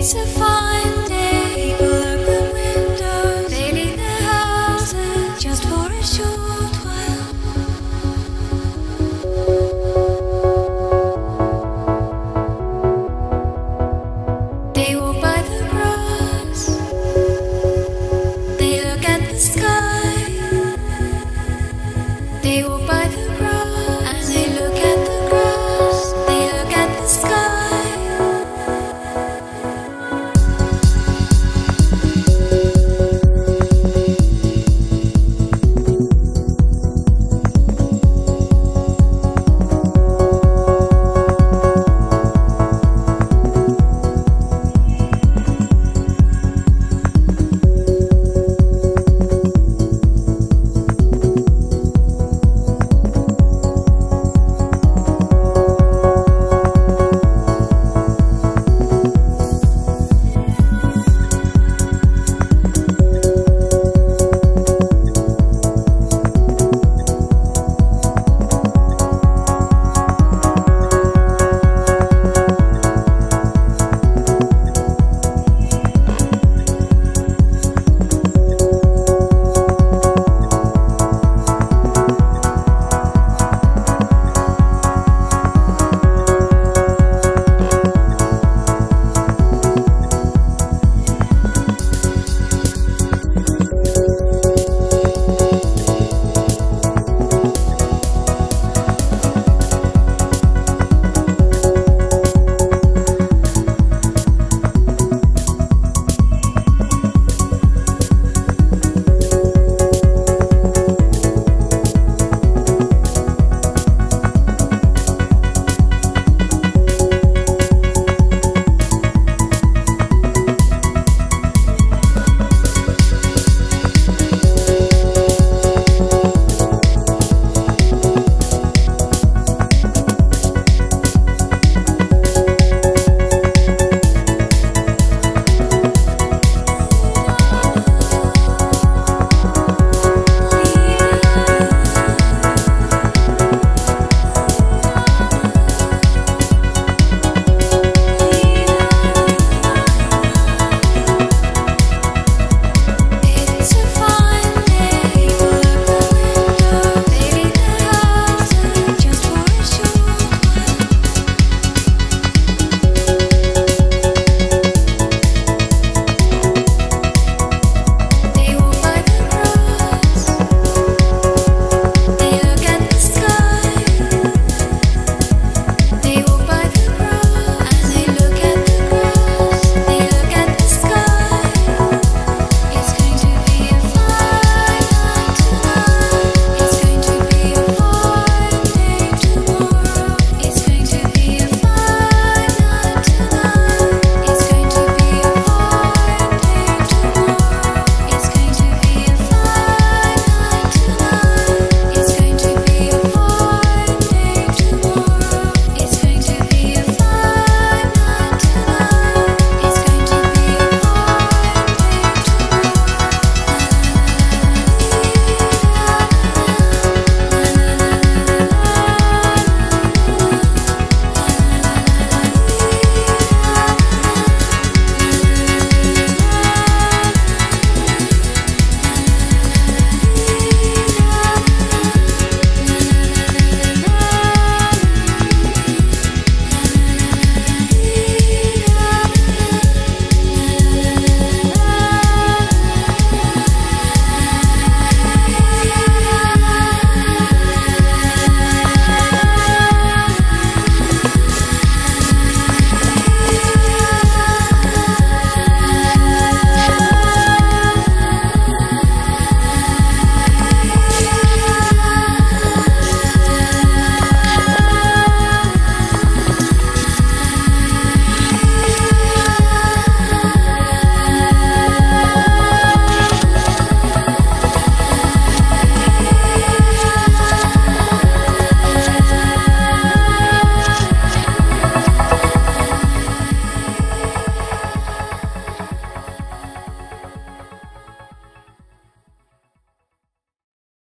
days of